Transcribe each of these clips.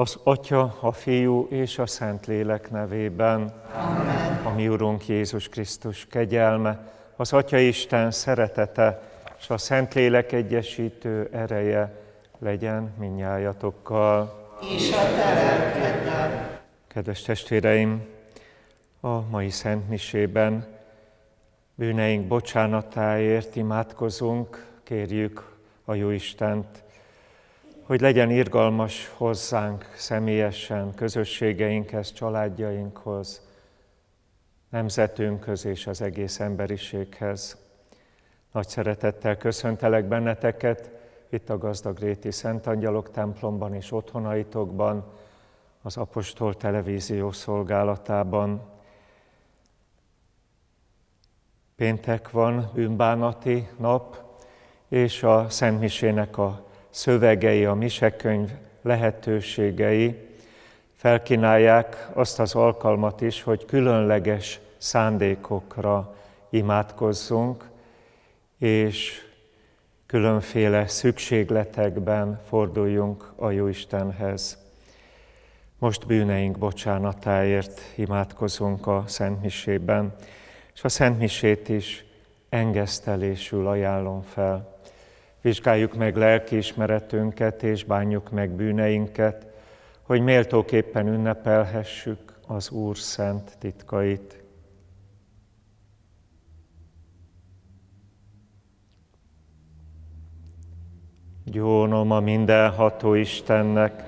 Az Atya, a Fiú és a Szentlélek nevében. Amen. A mi Urunk Jézus Krisztus kegyelme, az Atya Isten szeretete és a Szentlélek egyesítő ereje legyen minnyájatokkal. És a te Kedves testvéreim, a mai Szent Misében bűneink bocsánatáért imádkozunk, kérjük a Jó Istent, hogy legyen irgalmas hozzánk személyesen, közösségeinkhez, családjainkhoz, nemzetünkhöz és az egész emberiséghez. Nagy szeretettel köszöntelek benneteket itt a Gazdagréti Szent Angyalok templomban és otthonaitokban, az Apostol Televízió szolgálatában. Péntek van, bűnbánati nap, és a Szent a szövegei, a misekönyv lehetőségei felkínálják azt az alkalmat is, hogy különleges szándékokra imádkozzunk, és különféle szükségletekben forduljunk a Jóistenhez. Most bűneink bocsánatáért imádkozunk a Szent Misében, és a Szent Misét is engesztelésül ajánlom fel. Vizsgáljuk meg lelkiismeretünket és bánjuk meg bűneinket, hogy méltóképpen ünnepelhessük az Úr szent titkait. Gyónom a mindenható Istennek,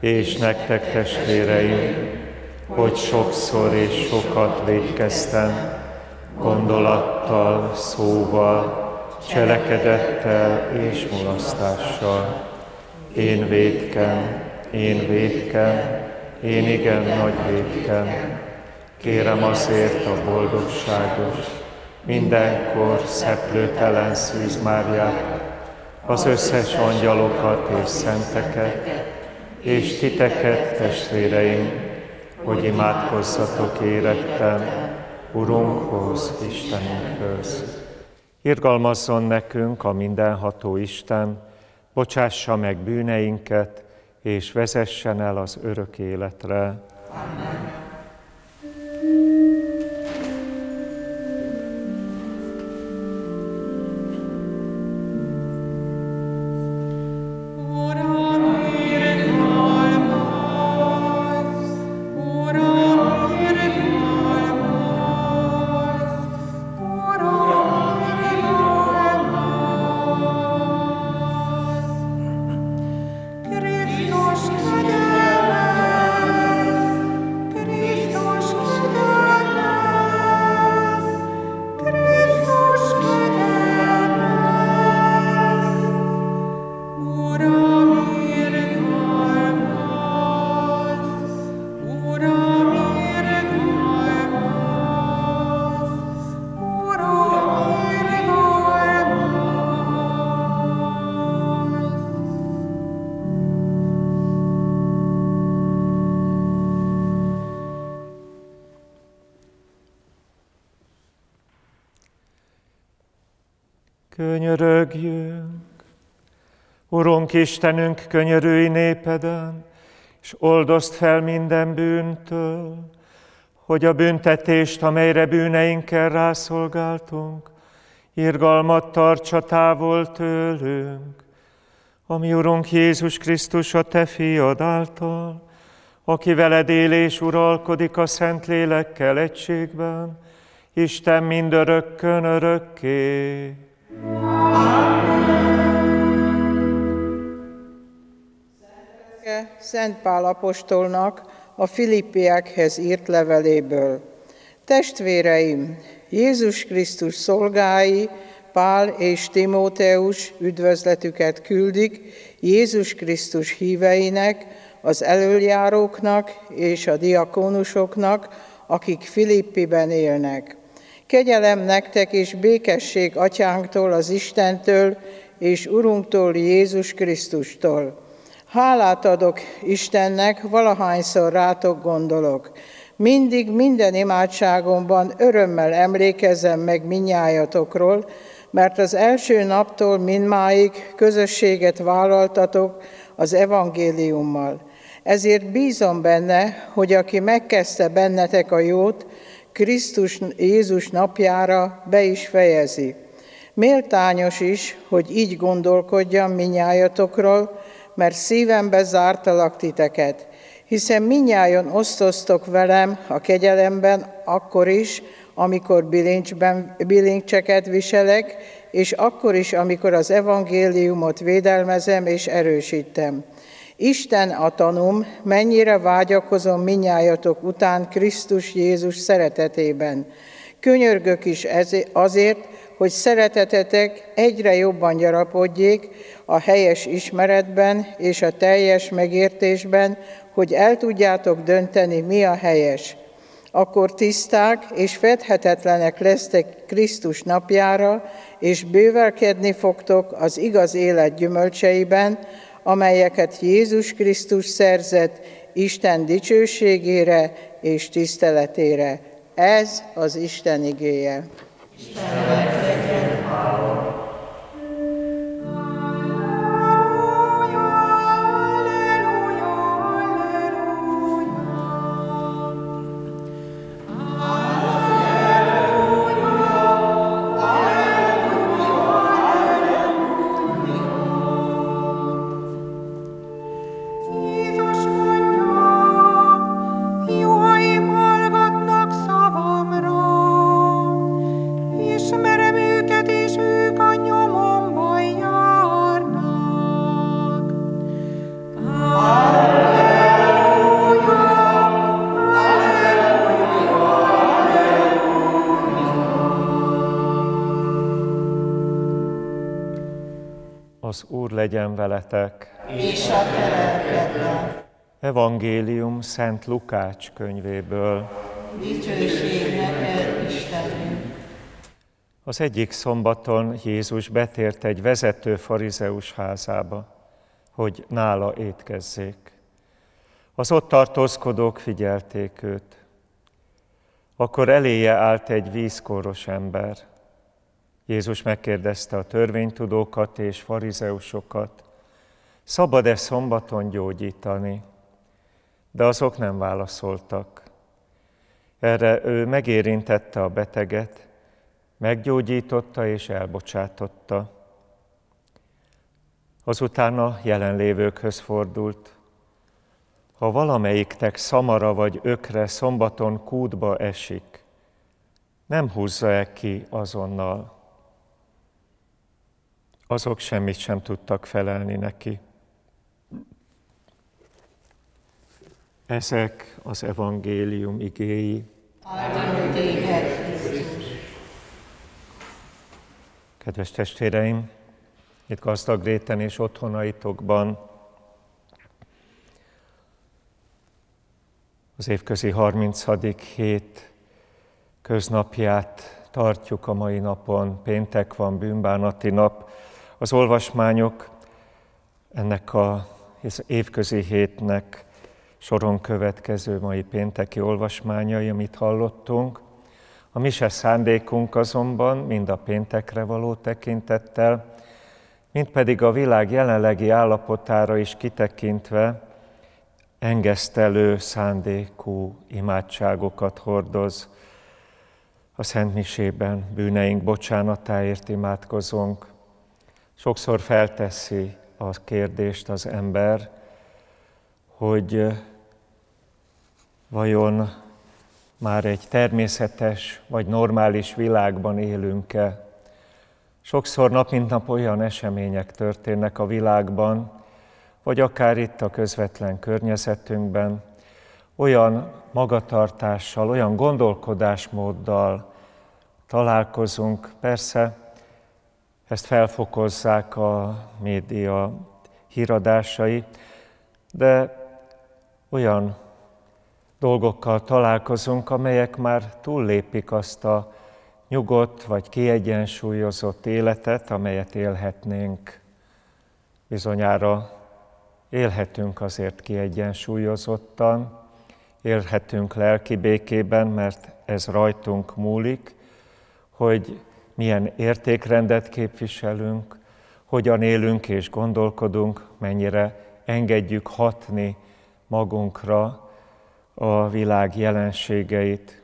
és nektek testvéreim, hogy sokszor és sokat védkeztem, gondolattal, szóval, cselekedettel és mulasztással. Én védkem, én védkem, én igen nagy védkem. Kérem azért a boldogságos, mindenkor szeplőtelen Szűz Máriát, az összes angyalokat és szenteket, és titeket, testvéreim, hogy imádkozzatok érettem, Urunkhoz, Istenünkhöz. Irgalmazzon nekünk a mindenható Isten, bocsássa meg bűneinket, és vezessen el az örök életre. Amen. Könyörögjünk, Urunk Istenünk, könyörülj népeden, és oldozd fel minden bűntől, hogy a büntetést, amelyre bűneinkkel rászolgáltunk, irgalmat tartsa távol tőlünk, ami Urunk Jézus Krisztus a Te fiad által, aki veled él és uralkodik a Szent Lélekkel egységben, Isten mindörökkön örökké. Szent Pál apostolnak a Filippiekhez írt leveléből. Testvéreim, Jézus Krisztus szolgái, Pál és Timóteus üdvözletüket küldik Jézus Krisztus híveinek, az elöljáróknak és a diakónusoknak, akik Filippiben élnek. Kegyelem nektek és békesség atyánktól, az Istentől és Urunktól, Jézus Krisztustól. Hálát adok Istennek, valahányszor rátok gondolok. Mindig minden imádságomban örömmel emlékezem meg minnyájatokról, mert az első naptól mindmáig közösséget vállaltatok az evangéliummal. Ezért bízom benne, hogy aki megkezdte bennetek a jót, Krisztus Jézus napjára be is fejezi. Méltányos is, hogy így gondolkodjam minnyájatokról, mert szívembe zártalak titeket, hiszen minnyájon osztoztok velem a kegyelemben akkor is, amikor bilincsben, bilincseket viselek, és akkor is, amikor az evangéliumot védelmezem és erősítem. Isten a tanum, mennyire vágyakozom minnyájatok után Krisztus Jézus szeretetében. Könyörgök is azért, hogy szeretetetek egyre jobban gyarapodjék a helyes ismeretben és a teljes megértésben, hogy el tudjátok dönteni, mi a helyes. Akkor tiszták és fedhetetlenek lesztek Krisztus napjára, és bővelkedni fogtok az igaz élet gyümölcseiben, amelyeket Jézus Krisztus szerzett Isten dicsőségére és tiszteletére. Ez az Isten igéje. Isten Evangélium Szent Lukács könyvéből. Dicsőség neked, Istenünk. Az egyik szombaton Jézus betért egy vezető farizeus házába, hogy nála étkezzék. Az ott tartózkodók figyelték őt. Akkor eléje állt egy vízkoros ember, Jézus megkérdezte a törvénytudókat és farizeusokat, szabad-e szombaton gyógyítani? De azok nem válaszoltak. Erre ő megérintette a beteget, meggyógyította és elbocsátotta. Azután a jelenlévőkhöz fordult. Ha valamelyiktek szamara vagy ökre szombaton kútba esik, nem húzza-e ki azonnal? azok semmit sem tudtak felelni neki. Ezek az evangélium igéi. Kedves testvéreim, itt gazdag réten és otthonaitokban az évközi 30. hét köznapját tartjuk a mai napon. Péntek van, bűnbánati nap, az olvasmányok ennek a évközi hétnek soron következő mai pénteki olvasmányai, amit hallottunk. A mi se szándékunk azonban, mind a péntekre való tekintettel, mint pedig a világ jelenlegi állapotára is kitekintve, engesztelő szándékú imádságokat hordoz. A Szent Misében bűneink bocsánatáért imádkozunk, Sokszor felteszi a kérdést az ember, hogy vajon már egy természetes vagy normális világban élünk-e. Sokszor nap mint nap olyan események történnek a világban, vagy akár itt a közvetlen környezetünkben, olyan magatartással, olyan gondolkodásmóddal találkozunk, persze ezt felfokozzák a média híradásai, de olyan dolgokkal találkozunk, amelyek már túllépik azt a nyugodt vagy kiegyensúlyozott életet, amelyet élhetnénk. Bizonyára élhetünk azért kiegyensúlyozottan, élhetünk lelki békében, mert ez rajtunk múlik, hogy milyen értékrendet képviselünk, hogyan élünk és gondolkodunk, mennyire engedjük hatni magunkra a világ jelenségeit.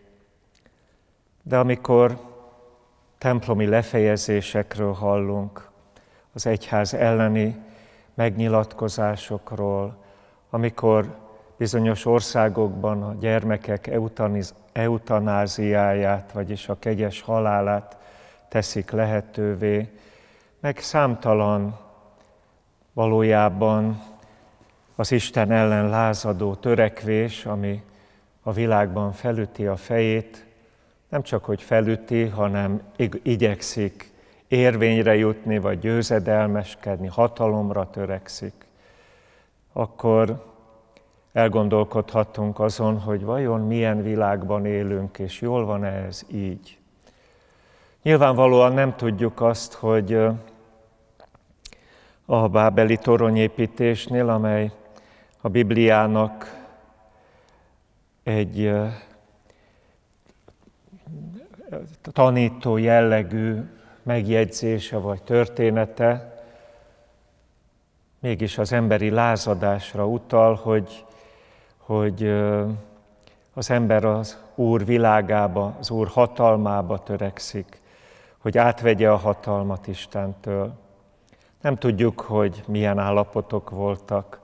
De amikor templomi lefejezésekről hallunk, az egyház elleni megnyilatkozásokról, amikor bizonyos országokban a gyermekek eutaniz, eutanáziáját, vagyis a kegyes halálát teszik lehetővé, meg számtalan valójában az Isten ellen lázadó törekvés, ami a világban felüti a fejét, nem csak hogy felüti, hanem igyekszik érvényre jutni, vagy győzedelmeskedni, hatalomra törekszik, akkor elgondolkodhatunk azon, hogy vajon milyen világban élünk, és jól van ez így. Nyilvánvalóan nem tudjuk azt, hogy a bábeli toronyépítésnél, amely a Bibliának egy tanító jellegű megjegyzése vagy története, mégis az emberi lázadásra utal, hogy, hogy az ember az Úr világába, az Úr hatalmába törekszik, hogy átvegye a hatalmat Istentől. Nem tudjuk, hogy milyen állapotok voltak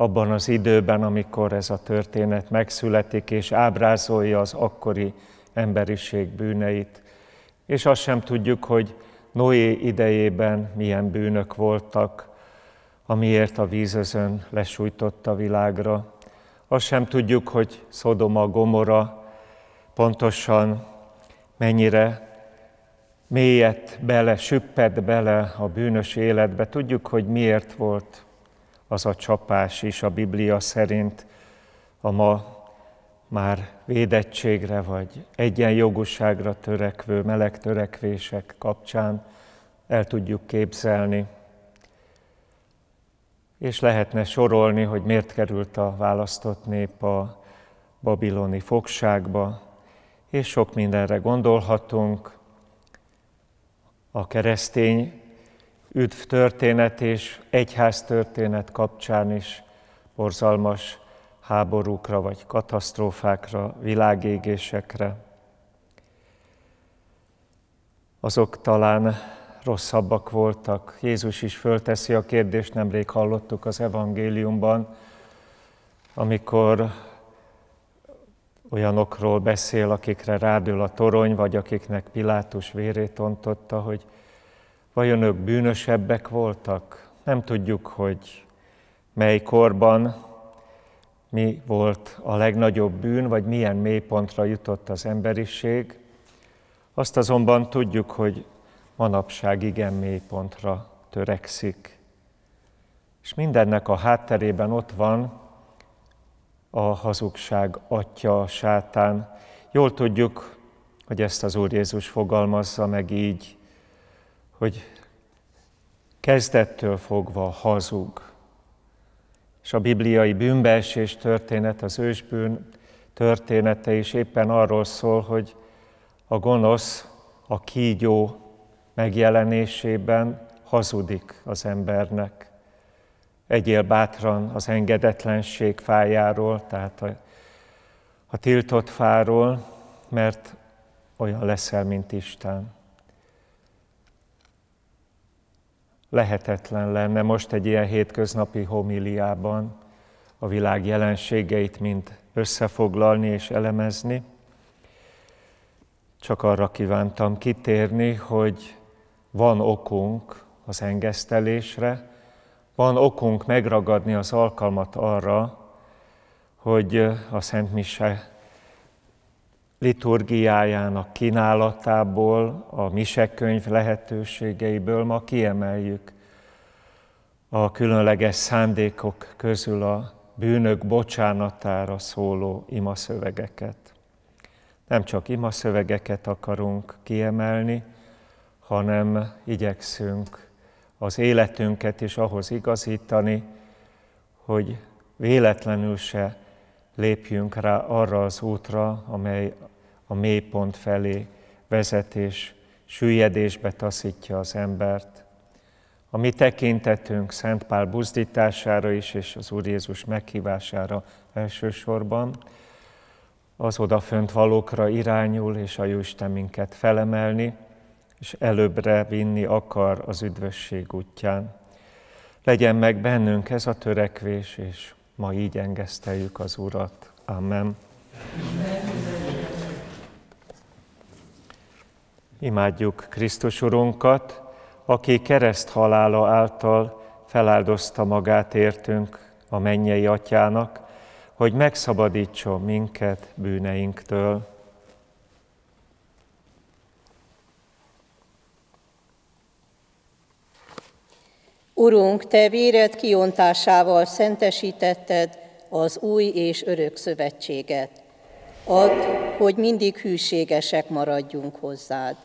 abban az időben, amikor ez a történet megszületik, és ábrázolja az akkori emberiség bűneit. És azt sem tudjuk, hogy Noé idejében milyen bűnök voltak, amiért a vízözön lesújtott a világra. Azt sem tudjuk, hogy Szodoma, Gomora pontosan mennyire mélyet bele, süpped bele a bűnös életbe. Tudjuk, hogy miért volt az a csapás is a Biblia szerint a ma már védettségre vagy egyenjogúságra törekvő meleg törekvések kapcsán el tudjuk képzelni. És lehetne sorolni, hogy miért került a választott nép a babiloni fogságba, és sok mindenre gondolhatunk. A keresztény üdv történet és egyház történet kapcsán is borzalmas háborúkra vagy katasztrófákra, világégésekre. Azok talán rosszabbak voltak. Jézus is fölteszi a kérdést, nemrég hallottuk az evangéliumban, amikor olyanokról beszél, akikre rádül a torony, vagy akiknek Pilátus vérét ontotta, hogy vajon ők bűnösebbek voltak? Nem tudjuk, hogy mely korban mi volt a legnagyobb bűn, vagy milyen mélypontra jutott az emberiség. Azt azonban tudjuk, hogy manapság igen mélypontra törekszik. És mindennek a hátterében ott van a hazugság atya, a sátán. Jól tudjuk, hogy ezt az Úr Jézus fogalmazza meg így, hogy kezdettől fogva hazug. És a bibliai bűnbeesés történet, az ősbűn története is éppen arról szól, hogy a gonosz a kígyó megjelenésében hazudik az embernek. Egyél bátran az engedetlenség fájáról, tehát a, a tiltott fáról, mert olyan leszel, mint Isten. Lehetetlen lenne most egy ilyen hétköznapi homiliában a világ jelenségeit mind összefoglalni és elemezni. Csak arra kívántam kitérni, hogy van okunk az engesztelésre, van okunk megragadni az alkalmat arra, hogy a Szent Mise liturgiájának kínálatából, a misekönyv lehetőségeiből ma kiemeljük a különleges szándékok közül a bűnök bocsánatára szóló imaszövegeket. Nem csak imaszövegeket akarunk kiemelni, hanem igyekszünk az életünket is ahhoz igazítani, hogy véletlenül se lépjünk rá arra az útra, amely a mélypont felé vezet és süllyedésbe taszítja az embert, A mi tekintetünk Szent Pál buzdítására is, és az Úr Jézus meghívására elsősorban, az odafönt valókra irányul, és a Jóisten minket felemelni, és előbbre vinni akar az üdvösség útján. Legyen meg bennünk ez a törekvés, és ma így engeszteljük az Urat. Amen. Imádjuk Krisztus Urunkat, aki kereszt halála által feláldozta magát értünk a mennyei atyának, hogy megszabadítson minket bűneinktől. Urunk, Te véred kiontásával szentesítetted az új és örök szövetséget. Add, hogy mindig hűségesek maradjunk hozzád.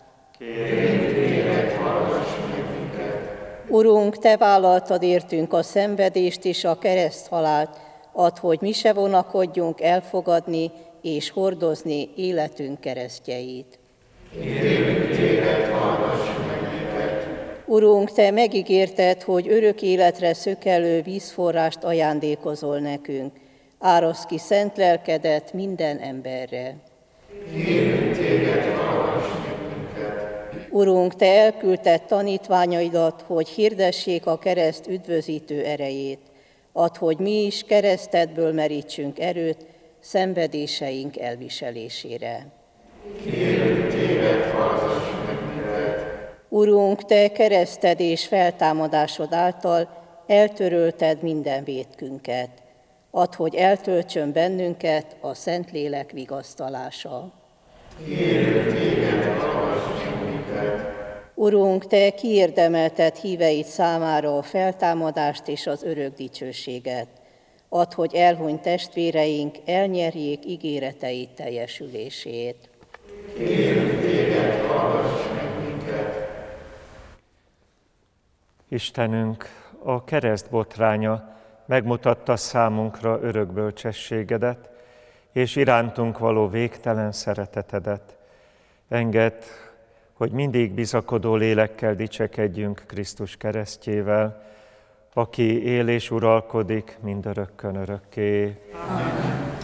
Urunk, Te vállaltad értünk a szenvedést és a kereszthalált, add, hogy mi se vonakodjunk elfogadni és hordozni életünk keresztjeit. Kérünk téged, Urunk, Te megígérted, hogy örök életre szökelő vízforrást ajándékozol nekünk. Árasz ki szent lelkedet minden emberre. Kérünk téged, Urunk, Te elküldted tanítványaidat, hogy hirdessék a kereszt üdvözítő erejét. Add, hogy mi is keresztedből merítsünk erőt szenvedéseink elviselésére. Kérünk Urunk, Te kereszted és feltámadásod által eltörölted minden vétkünket. Add, hogy eltöltsön bennünket a Szentlélek vigasztalása. Kérünk téged, Urunk, Te kiérdemelted híveit számára a feltámadást és az örök dicsőséget. Add, hogy elhuny testvéreink elnyerjék ígéreteit teljesülését. Kérünk téged, hallgass Istenünk, a kereszt botránya megmutatta számunkra örök bölcsességedet, és irántunk való végtelen szeretetedet. Engedd, hogy mindig bizakodó lélekkel dicsekedjünk Krisztus keresztjével, aki él és uralkodik mindörökkön örökké. Amen.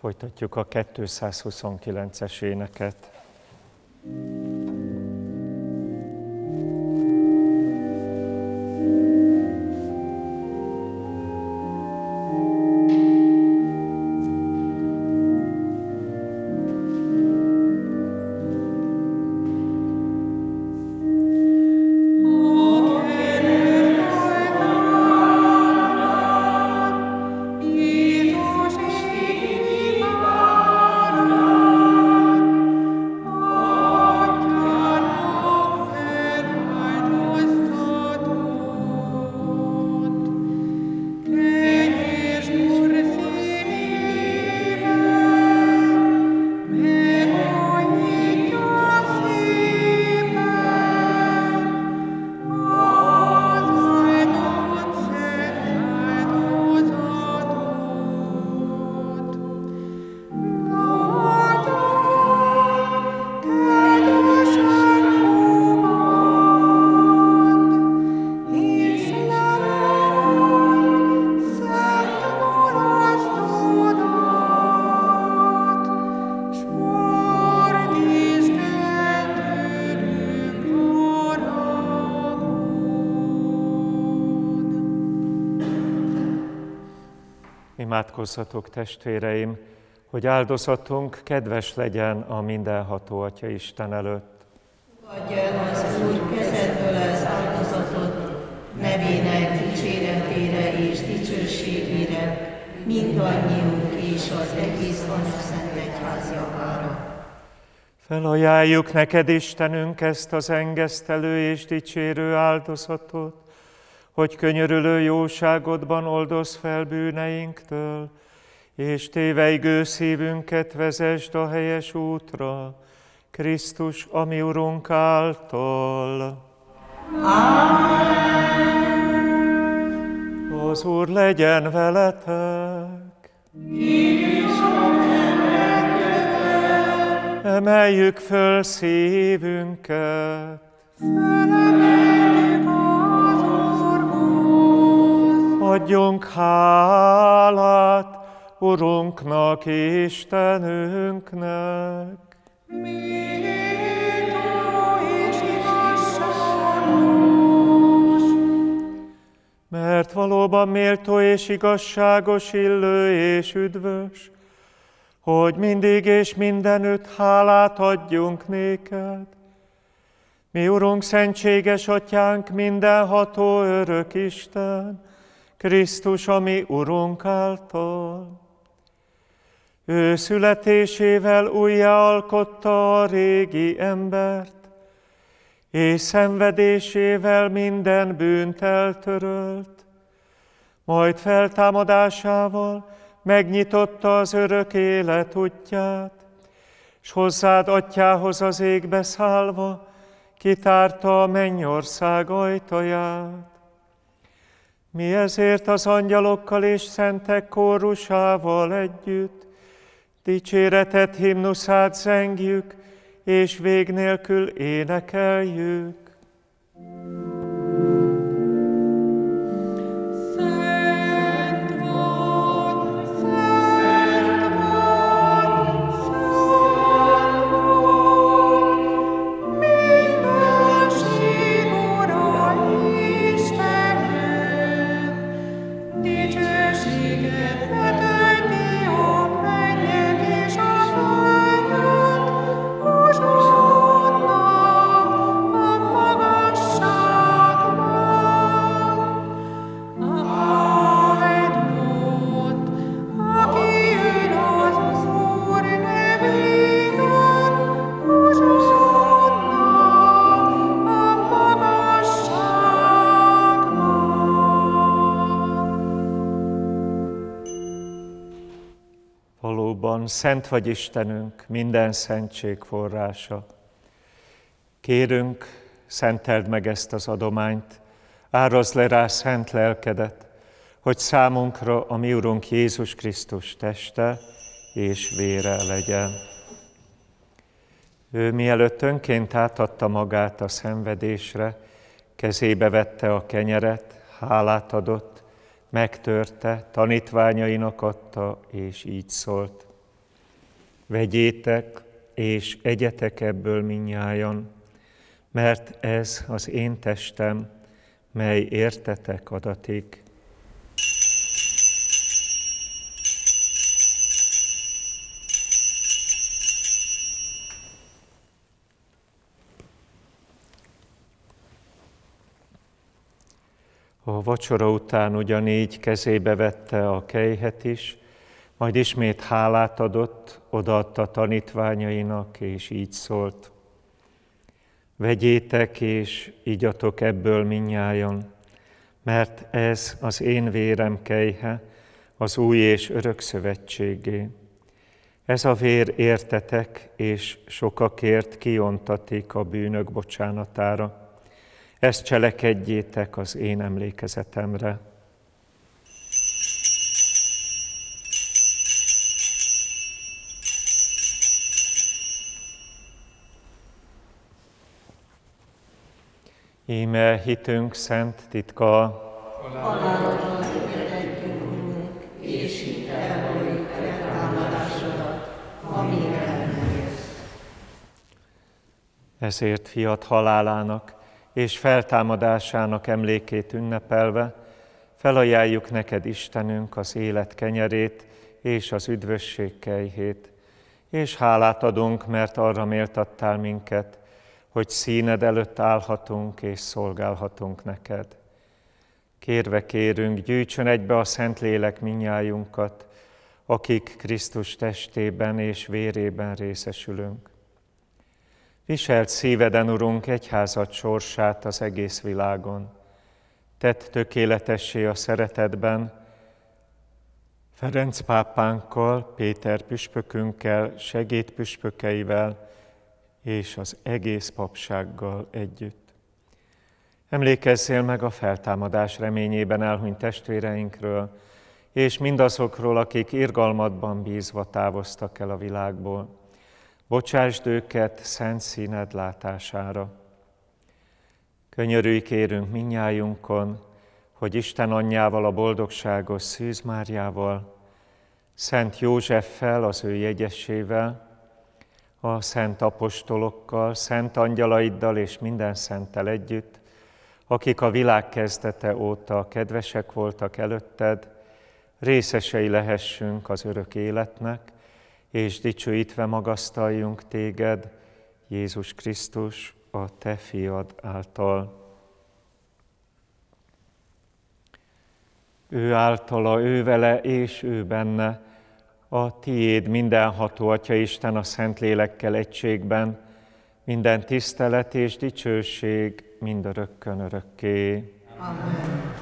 Folytatjuk a 229-es éneket. thank Imádkozzatok, testvéreim, hogy áldozatunk kedves legyen a mindenható Atya Isten előtt. Adja el az Úr kezedből az áldozatot, nevének dicséretére és dicsőségére, mindannyiunk és az egész Szent Egyház javára. Felajánljuk neked, Istenünk, ezt az engesztelő és dicsérő áldozatot, hogy könyörülő jóságodban oldoz fel bűneinktől, és téveigő szívünket vezesd a helyes útra, Krisztus, ami Urunk által. Amen. Az Úr legyen veletek. Emeljük föl szívünket. Felemeljük Adjunk hálát Urunknak, Istenünknek. Mert valóban méltó és igazságos, illő és üdvös, hogy mindig és mindenütt hálát adjunk néked. Mi, Urunk, szentséges Atyánk, mindenható örök Isten, Krisztus, ami Urunk által. Ő születésével újjáalkotta a régi embert, és szenvedésével minden bűnt eltörölt, majd feltámadásával megnyitotta az örök élet útját, és hozzád atyához az égbe szállva, kitárta a mennyország ajtaját. Mi ezért az angyalokkal és szentek kórusával együtt dicséretet himnuszát zengjük, és vég nélkül énekeljük. Szent vagy Istenünk, minden szentség forrása. Kérünk, szenteld meg ezt az adományt, árazd le rá szent lelkedet, hogy számunkra a mi Urunk Jézus Krisztus teste és vére legyen. Ő mielőtt önként átadta magát a szenvedésre, kezébe vette a kenyeret, hálát adott, megtörte, tanítványainak adta, és így szólt. Vegyétek és egyetek ebből minnyájan, mert ez az én testem, mely értetek adatik. A vacsora után ugyanígy kezébe vette a kejhet is, majd ismét hálát adott, odaadta tanítványainak, és így szólt. Vegyétek és igyatok ebből minnyájan, mert ez az én vérem kejhe, az új és örök szövetségé. Ez a vér értetek, és sokakért kiontatik a bűnök bocsánatára. Ezt cselekedjétek az én emlékezetemre. Íme hitünk szent titka. és Ezért fiat halálának és feltámadásának emlékét ünnepelve, felajánljuk neked Istenünk az élet kenyerét és az üdvösség kejhét, és hálát adunk, mert arra méltattál minket, hogy színed előtt állhatunk és szolgálhatunk neked. Kérve kérünk, gyűjtsön egybe a Szentlélek minnyájunkat, akik Krisztus testében és vérében részesülünk. Viselt szíveden, Urunk, egyházat sorsát az egész világon. Tett tökéletessé a szeretetben, Ferenc pápánkkal, Péter püspökünkkel, segédpüspökeivel, és az egész papsággal együtt. Emlékezzél meg a feltámadás reményében elhunyt testvéreinkről, és mindazokról, akik irgalmatban bízva távoztak el a világból. Bocsásd őket szent színed látására. Könyörülj kérünk minnyájunkon, hogy Isten anyjával, a boldogságos Szűz Máriával, Szent Józseffel, az ő jegyesével, a szent apostolokkal, szent angyalaiddal és minden szenttel együtt, akik a világ kezdete óta kedvesek voltak előtted, részesei lehessünk az örök életnek, és dicsőítve magasztaljunk téged, Jézus Krisztus, a te fiad által. Ő általa, ő vele és ő benne, a tiéd mindenható Atya Isten a Szentlélekkel egységben, minden tisztelet és dicsőség mindörökkön örökké. Amen.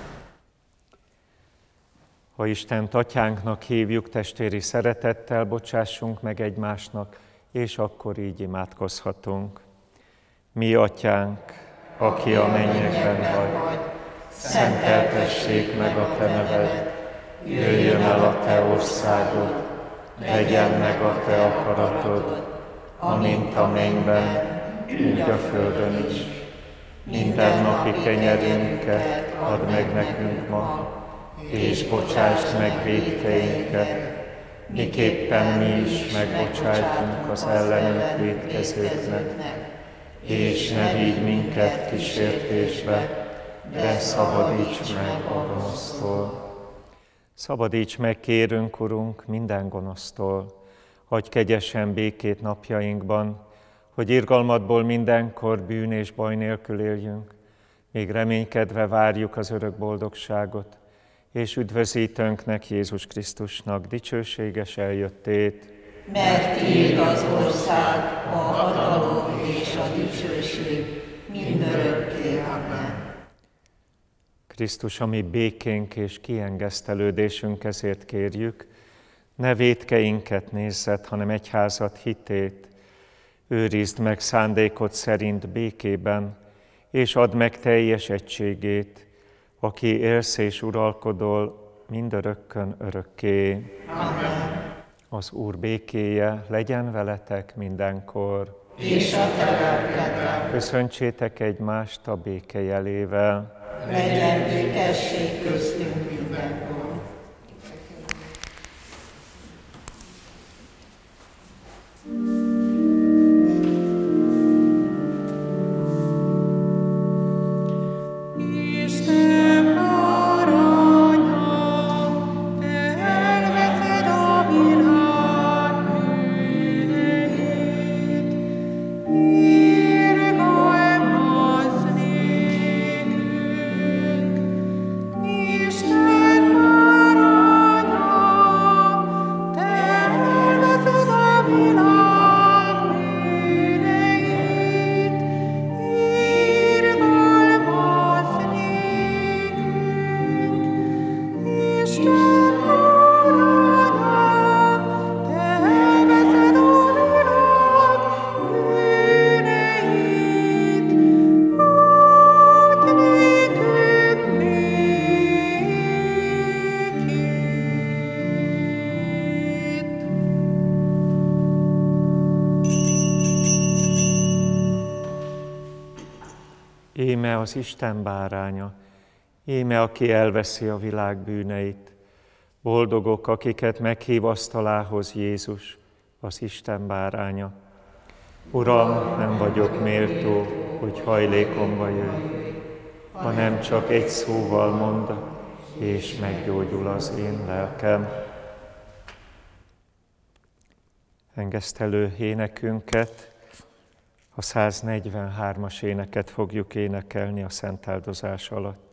Ha Isten atyánknak hívjuk, testvéri szeretettel bocsássunk meg egymásnak, és akkor így imádkozhatunk. Mi atyánk, aki a mennyekben vagy, szenteltessék meg a te neved, jöjjön el a te országod, legyen meg a te akaratod, amint a mennyben, úgy a földön is. Minden napi kenyerünket add meg nekünk ma, és bocsásd meg védkeinket, miképpen mi is megbocsájtunk az ellenünk védkezőknek, és ne vigy minket kísértésbe, de szabadíts meg a gonosztól. Szabadíts meg, kérünk, Urunk, minden gonosztól, hagy kegyesen békét napjainkban, hogy irgalmadból mindenkor bűn és baj nélkül éljünk, még reménykedve várjuk az örök boldogságot, és üdvözítőnknek Jézus Krisztusnak dicsőséges eljöttét. Mert Tiéd az ország, a hatalom és a dicsőség mindörökké. Amen. Krisztus, ami békénk és kiengesztelődésünk, ezért kérjük, ne védkeinket nézzet, hanem egyházat hitét, őrizd meg szándékot szerint békében, és add meg teljes egységét, aki élsz és uralkodol mindörökkön örökké. Amen. Az Úr békéje legyen veletek mindenkor. És a te Köszöntsétek egymást a béke jelével. Legyen békesség köztünk mindenkor. Az Isten báránya, éme, aki elveszi a világ bűneit. Boldogok, akiket meghív asztalához Jézus, az Isten báránya. Uram, nem vagyok méltó, hogy hajlékomba jöjj, hanem csak egy szóval mond, és meggyógyul az én lelkem. Engesztelő énekünket a 143-as éneket fogjuk énekelni a szentáldozás alatt.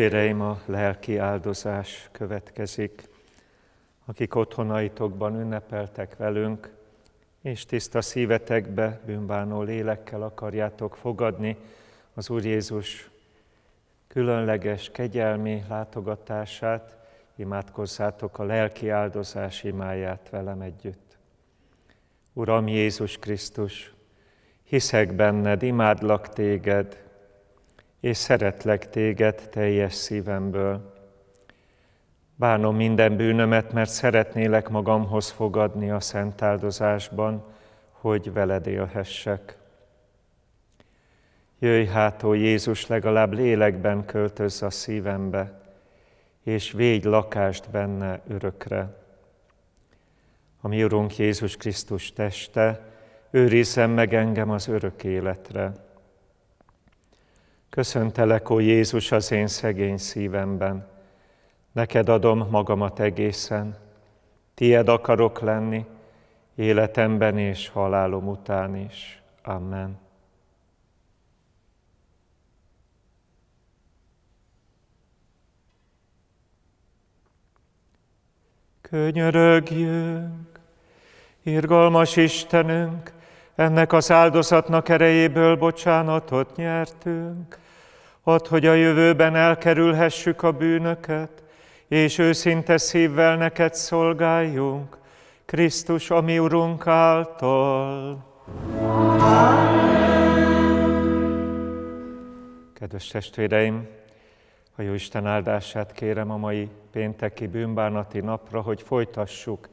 Testvéreim, a lelki áldozás következik. Akik otthonaitokban ünnepeltek velünk, és tiszta szívetekbe, bűnbánó lélekkel akarjátok fogadni az Úr Jézus különleges kegyelmi látogatását, imádkozzátok a lelki áldozás imáját velem együtt. Uram Jézus Krisztus, hiszek benned, imádlak téged, és szeretlek téged teljes szívemből. Bánom minden bűnömet, mert szeretnélek magamhoz fogadni a szent áldozásban, hogy veled élhessek. Jöjj hát, ó Jézus, legalább lélekben költözz a szívembe, és védj lakást benne örökre. A mi Urunk Jézus Krisztus teste, őrizzen meg engem az örök életre. Köszöntelek, ó Jézus, az én szegény szívemben. Neked adom magamat egészen. Tied akarok lenni, életemben és halálom után is. Amen. Könyörögjünk, irgalmas Istenünk, ennek az áldozatnak erejéből bocsánatot nyertünk, Add, hogy a jövőben elkerülhessük a bűnöket, és őszinte szívvel neked szolgáljunk, Krisztus, ami Urunk által. Kedves testvéreim, a jó Isten áldását kérem a mai pénteki bűnbánati napra, hogy folytassuk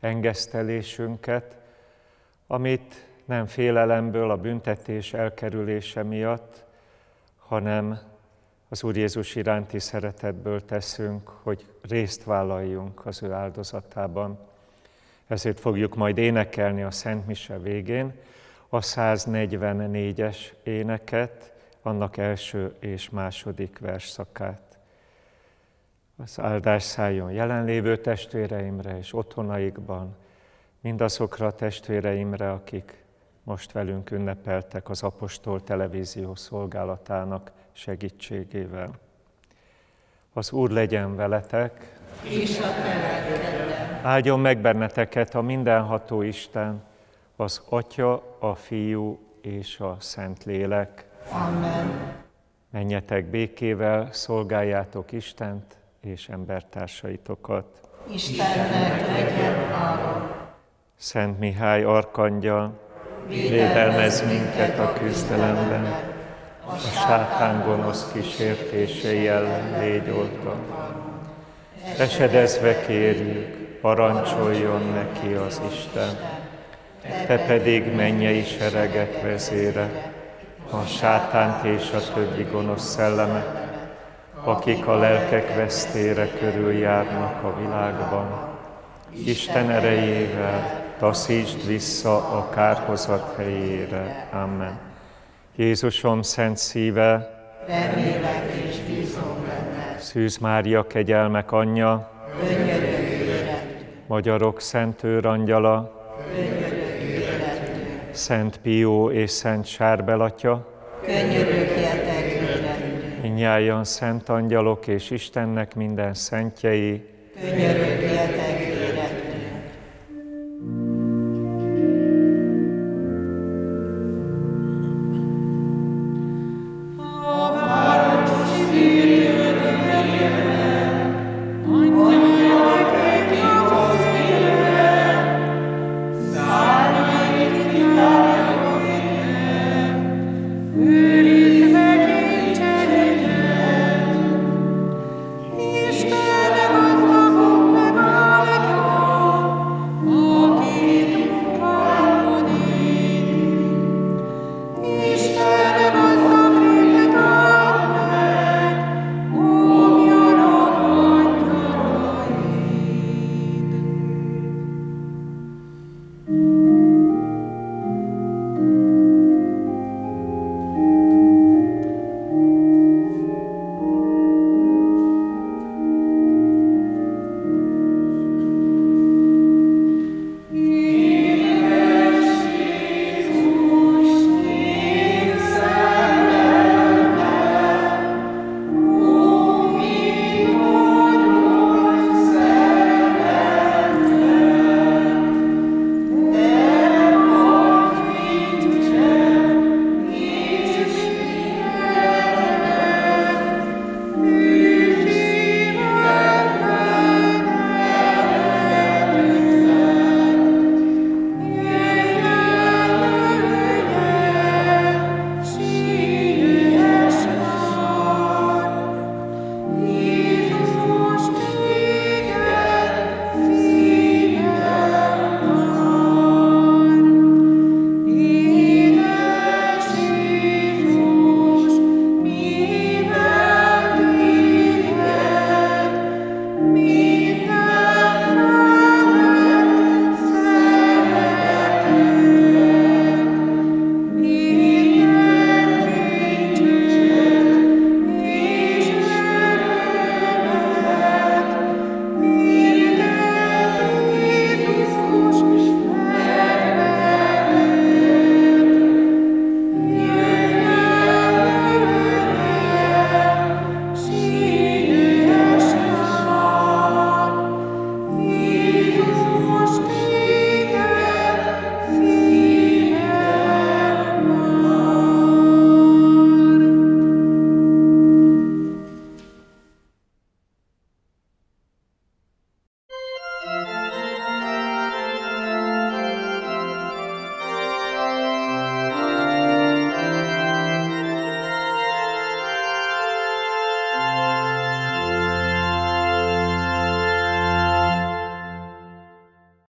engesztelésünket, amit nem félelemből, a büntetés elkerülése miatt, hanem az Úr Jézus iránti szeretetből teszünk, hogy részt vállaljunk az ő áldozatában. Ezért fogjuk majd énekelni a Szent Mise végén a 144-es éneket, annak első és második versszakát. Az áldás szálljon jelenlévő testvéreimre és otthonaikban, mindazokra a testvéreimre, akik most velünk ünnepeltek az Apostol Televízió szolgálatának segítségével. Az Úr legyen veletek, és a áldjon meg benneteket a mindenható Isten, az Atya, a Fiú és a Szentlélek. Amen. Menjetek békével, szolgáljátok Istent és embertársaitokat. Istennek legyen ára. Szent Mihály Arkangyal, védelmez minket a küzdelemben, a sátán gonosz kísértései ellen légy oltva. Esedezve kérjük, parancsoljon neki az Isten, te pedig mennyei seregek vezére, a sátánt és a többi gonosz szellemet, akik a lelkek vesztére körül járnak a világban. Isten erejével taszítsd vissza a kárhozat helyére. Amen. Jézusom szent szíve, Remélek és bízom benne. Szűz Mária kegyelmek anyja, Magyarok Szent Őrangyala, Szent Pió és Szent Sárbelatya, Könyörögjetek értünk. minnyáján szent angyalok és Istennek minden szentjei, Könyörögjetek.